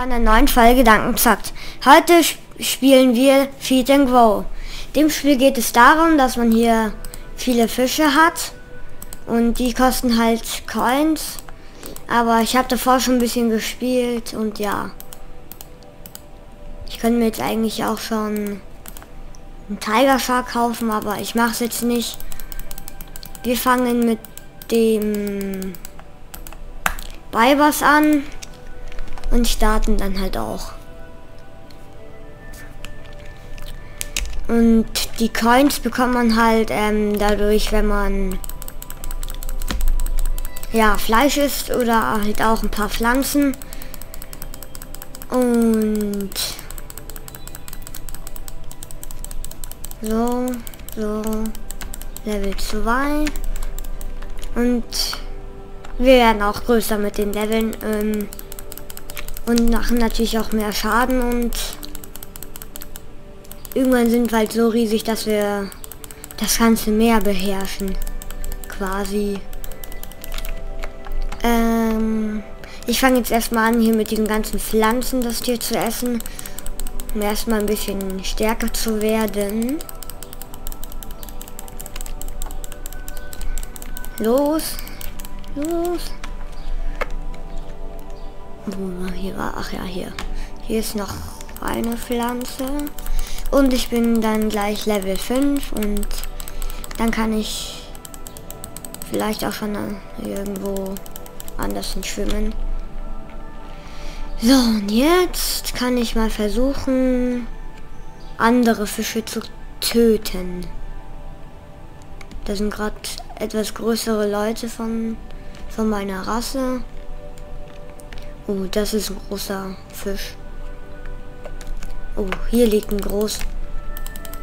einer neuen Folge Gedankenzockt. Heute sp- spielen wir Feed and Grow. Dem Spiel geht es darum, dass man hier viele Fische hat und die kosten halt Coins. Aber ich habe davor schon ein bisschen gespielt und ja. Ich könnte mir jetzt eigentlich auch schon einen Tiger Shark kaufen, aber ich mache es jetzt nicht. Wir fangen mit dem Weibers an und starten dann halt auch. Und die Coins bekommt man halt ähm, dadurch, wenn man ja Fleisch isst oder halt auch ein paar Pflanzen. Und so, so, Level 2. Und wir werden auch größer mit den Leveln. Ähm, und machen natürlich auch mehr Schaden und irgendwann sind wir halt so riesig, dass wir das ganze Meer beherrschen. Quasi. Ähm, ich fange jetzt erstmal an, hier mit diesen ganzen Pflanzen das Tier zu essen. Um erstmal ein bisschen stärker zu werden. Los. Los. Hier war? Ach ja, hier. Hier ist noch eine Pflanze. Und ich bin dann gleich Level 5 und dann kann ich vielleicht auch schon irgendwo anders schwimmen. So, und jetzt kann ich mal versuchen, andere Fische zu töten. Da sind gerade etwas größere Leute von, von meiner Rasse. Oh, das ist ein großer Fisch. Oh, hier liegt ein groß,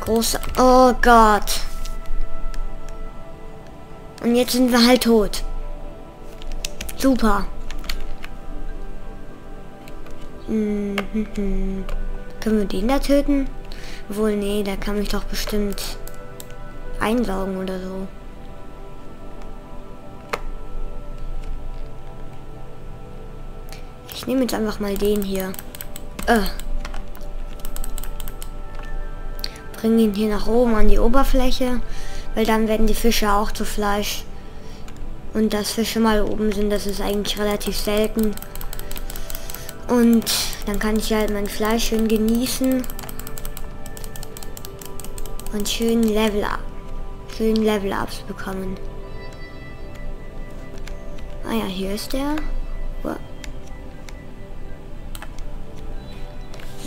großer. Oh Gott. Und jetzt sind wir halt tot. Super. Mhm. Können wir den da töten? Wohl, nee, der kann mich doch bestimmt einsaugen oder so. Ich nehme jetzt einfach mal den hier. Äh. Bringen ihn hier nach oben an die Oberfläche, weil dann werden die Fische auch zu Fleisch. Und dass Fische mal oben sind, das ist eigentlich relativ selten. Und dann kann ich halt mein Fleisch schön genießen. Und schön Level up. Schön Level Ups bekommen. Ah ja, hier ist der. Wow.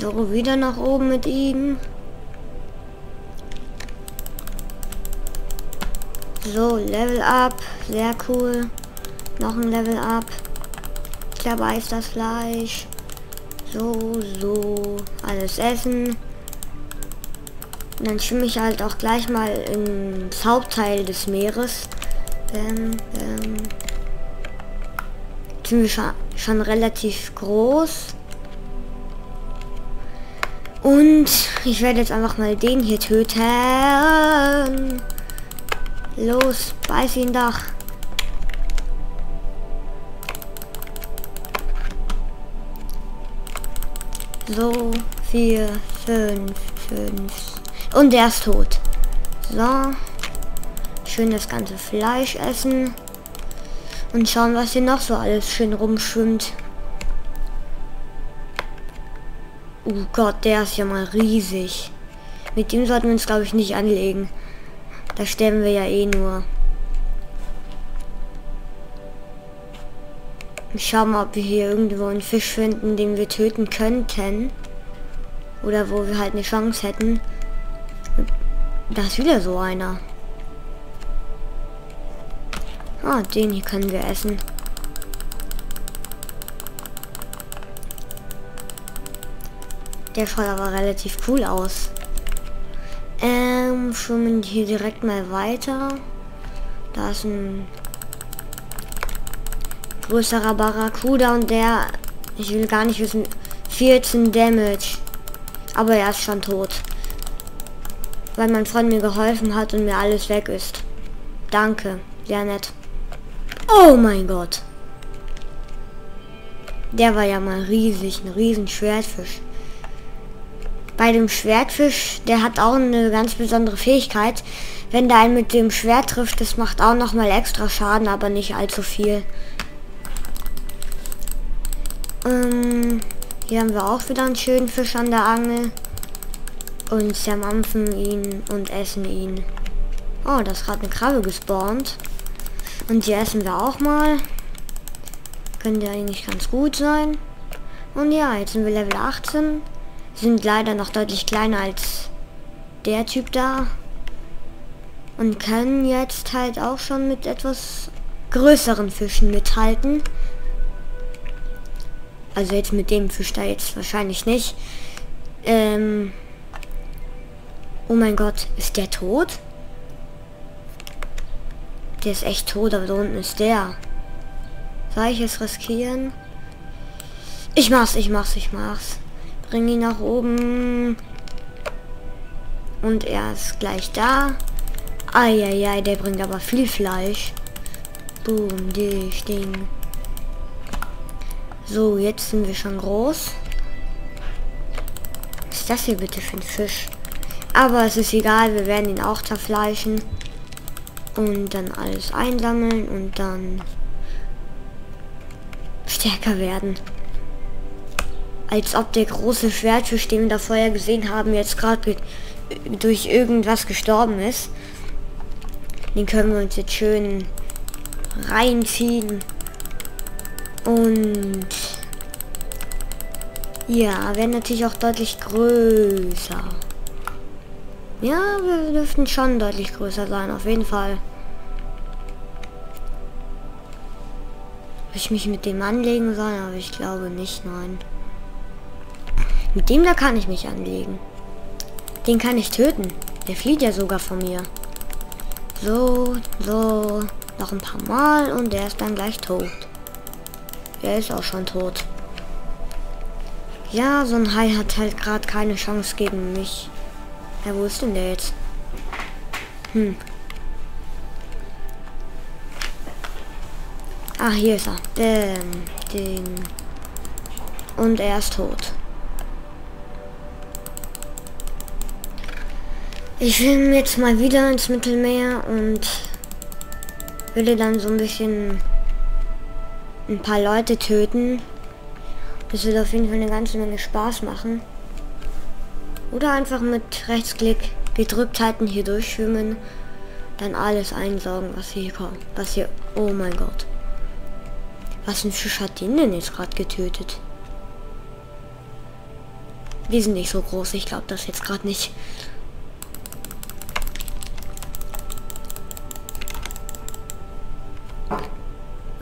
So, wieder nach oben mit ihm. So, Level up. Sehr cool. Noch ein Level up. Dabei ist das Fleisch. So, so. Alles essen. Und dann schwimme ich halt auch gleich mal ins Hauptteil des Meeres. Ähm, ähm. Sind schon, schon relativ groß. Und ich werde jetzt einfach mal den hier töten. Los, beiß ihn doch. So, vier, fünf, fünf. Und der ist tot. So. Schön das ganze Fleisch essen. Und schauen, was hier noch so alles schön rumschwimmt. Oh Gott, der ist ja mal riesig. Mit dem sollten wir uns, glaube ich, nicht anlegen. Da sterben wir ja eh nur. Ich schau mal, ob wir hier irgendwo einen Fisch finden, den wir töten könnten. Oder wo wir halt eine Chance hätten. Da ist wieder so einer. Ah, den hier können wir essen. Der schaut aber relativ cool aus. Ähm, schwimmen hier direkt mal weiter. Da ist ein größerer Barracuda und der, ich will gar nicht wissen, 14 Damage. Aber er ist schon tot. Weil mein Freund mir geholfen hat und mir alles weg ist. Danke, sehr nett. Oh mein Gott. Der war ja mal riesig, ein riesen Schwertfisch. Bei dem Schwertfisch, der hat auch eine ganz besondere Fähigkeit. Wenn der einen mit dem Schwert trifft, das macht auch noch mal extra Schaden, aber nicht allzu viel. Ähm, hier haben wir auch wieder einen schönen Fisch an der Angel. Und zermampfen ihn und essen ihn. Oh, das ist gerade eine Krabbe gespawnt. Und die essen wir auch mal. Könnte eigentlich ganz gut sein. Und ja, jetzt sind wir Level 18. Sind leider noch deutlich kleiner als der Typ da. Und können jetzt halt auch schon mit etwas größeren Fischen mithalten. Also jetzt mit dem Fisch da jetzt wahrscheinlich nicht. Ähm oh mein Gott, ist der tot? Der ist echt tot, aber da unten ist der. Soll ich es riskieren? Ich mach's, ich mach's, ich mach's. Bring ihn nach oben. Und er ist gleich da. Eieiei, der bringt aber viel Fleisch. Boom, dich Ding. So, jetzt sind wir schon groß. Was ist das hier bitte für ein Fisch? Aber es ist egal, wir werden ihn auch zerfleischen. Und dann alles einsammeln und dann stärker werden. Als ob der große Schwertfisch, den wir da vorher gesehen haben, jetzt gerade durch irgendwas gestorben ist. Den können wir uns jetzt schön reinziehen. Und ja, werden natürlich auch deutlich größer. Ja, wir dürften schon deutlich größer sein, auf jeden Fall. Ob ich mich mit dem anlegen soll, aber ich glaube nicht, nein. Mit dem da kann ich mich anlegen. Den kann ich töten. Der flieht ja sogar von mir. So, so, noch ein paar Mal und der ist dann gleich tot. Er ist auch schon tot. Ja, so ein Hai hat halt gerade keine Chance gegen mich. Ja, wo ist denn der jetzt? Hm. Ah, hier ist er. Den, den. Und er ist tot. Ich will jetzt mal wieder ins Mittelmeer und würde dann so ein bisschen ein paar Leute töten. Das wird auf jeden Fall eine ganze Menge Spaß machen. Oder einfach mit Rechtsklick gedrückt halten, hier durchschwimmen, dann alles einsaugen, was hier kommt. Was hier. Oh mein Gott. Was ein Fisch hat den denn jetzt gerade getötet? Die sind nicht so groß, ich glaube das jetzt gerade nicht.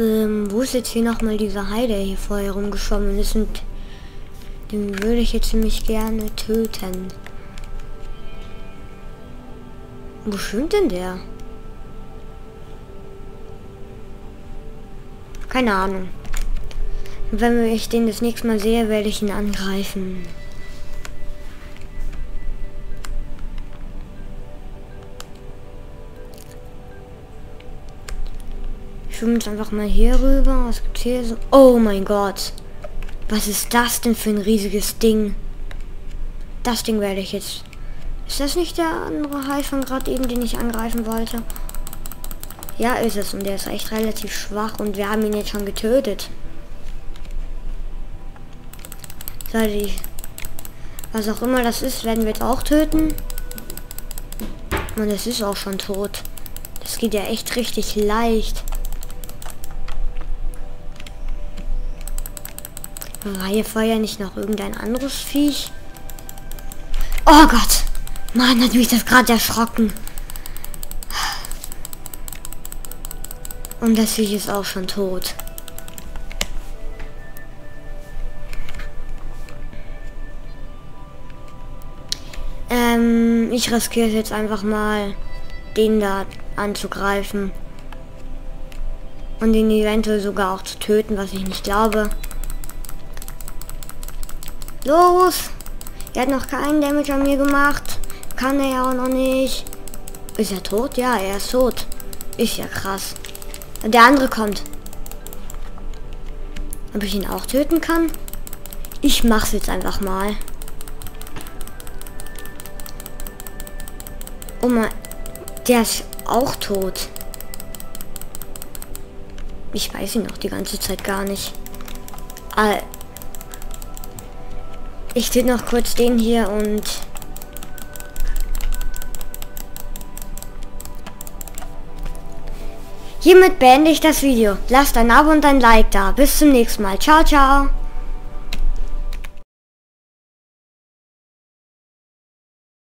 Ähm, wo ist jetzt hier nochmal dieser Hai, der hier vorher rumgeschwommen ist und den würde ich jetzt ziemlich gerne töten. Wo schwimmt denn der? Keine Ahnung. Wenn ich den das nächste Mal sehe, werde ich ihn angreifen. Schwimme jetzt einfach mal hier rüber. Was gibt's hier so? Oh mein Gott. Was ist das denn für ein riesiges Ding? Das Ding werde ich jetzt... Ist das nicht der andere Hai von gerade eben, den ich angreifen wollte? Ja, ist es. Und der ist echt relativ schwach. Und wir haben ihn jetzt schon getötet. So, die... Was auch immer das ist, werden wir jetzt auch töten. Und es ist auch schon tot. Das geht ja echt richtig leicht. War hier vorher nicht noch irgendein anderes Viech? Oh Gott! Mann, hat mich das gerade erschrocken. Und das Viech ist auch schon tot. Ähm, ich riskiere jetzt einfach mal, den da anzugreifen. Und den eventuell sogar auch zu töten, was ich nicht glaube. Los! Er hat noch keinen Damage an mir gemacht. Kann er ja auch noch nicht. Ist er tot? Ja, er ist tot. Ist ja krass. Der andere kommt. Ob ich ihn auch töten kann? Ich mach's jetzt einfach mal. Oh mein, der ist auch tot. Ich weiß ihn noch die ganze Zeit gar nicht. Ah, ich tue noch kurz den hier und... Hiermit beende ich das Video. Lasst ein Abo und ein Like da. Bis zum nächsten Mal. Ciao, ciao.